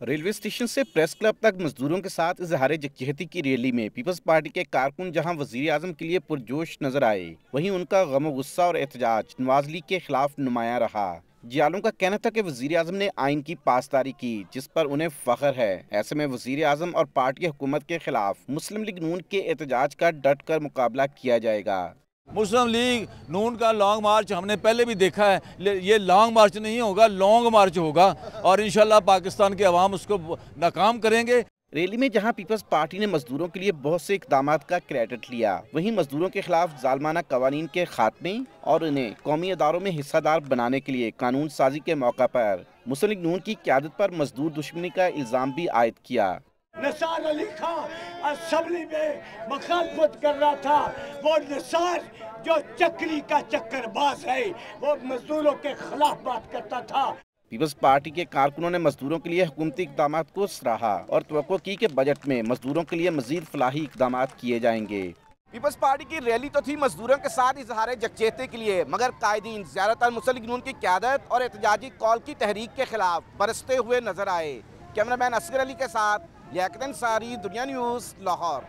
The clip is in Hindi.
रेलवे स्टेशन से प्रेस क्लब तक मजदूरों के साथ इजहार यकजहती की रैली में पीपल्स पार्टी के कारकुन जहाँ वज़ीर आज़म के लिए पुरजोश नज़र आए। वहीं उनका गम गुस्सा और एहतजाज नवाज़ लीग के खिलाफ नुमाया रहा। जियालों का कहना था कि वज़ीर आज़म ने आइन की पासदारी की, जिस पर उन्हें फख्र है। ऐसे में वज़ीर आज़म और पार्टी हुकूमत के खिलाफ मुस्लिम लीग नून के एहतजाज का डट कर मुकाबला किया जाएगा। मुस्लिम लीग नून का लॉन्ग मार्च हमने पहले भी देखा है। ये लॉन्ग मार्च नहीं होगा, लॉन्ग मार्च होगा और इन पाकिस्तान के अवाम उसको नाकाम करेंगे। रैली में जहाँ पीपल्स पार्टी ने मजदूरों के लिए बहुत से इकदाम का क्रेडिट लिया, वहीं मजदूरों के खिलाफ जालमाना कवानीन के खात्मे और उन्हें कौमी अदारों में हिस्सादार बनाने के लिए कानून साजी के मौका पर। मुस्लिम नून की क्यादत पर मजदूर दुश्मनी का इल्ज़ाम भी आयद किया। निसार अली खान असम्बली में मखालफत कर रहा था। वो निसार जो चक्री का चक्करबाज है वो मजदूरों के खिलाफ बात करता था। पीपल्स पार्टी के कारकुनों ने मजदूरों के लिए हुकूमती इकदाम को सराहा और तो की कि बजट में मजदूरों के लिए मजीद फलाही इकदाम किए जाएँगे। पीपल्स पार्टी की रैली तो थी मजदूरों के साथ इजहार जगचेते के लिए मगर कायदीन ज़्यादातर मुसलिम की क्यादत और एहतजाजी कॉल की तहरीक के खिलाफ बरसते हुए नज़र आए। कैमरामैन असगर अली के साथ लियाकत सारी दुनिया न्यूज़ लाहौर।